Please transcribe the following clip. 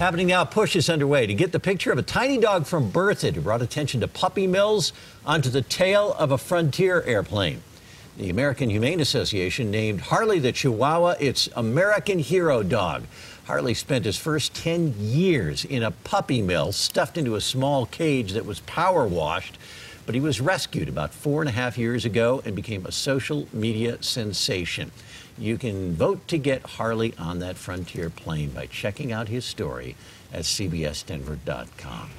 Happening now, a push is underway to get the picture of a tiny dog from Berthoud who brought attention to puppy mills onto the tail of a Frontier airplane. The American Humane Association named Harley the Chihuahua its American hero dog. Harley spent his first 10 years in a puppy mill stuffed into a small cage that was power washed. But he was rescued about four and a half years ago and became a social media sensation. You can vote to get Harley on that Frontier plane by checking out his story at cbsdenver.com.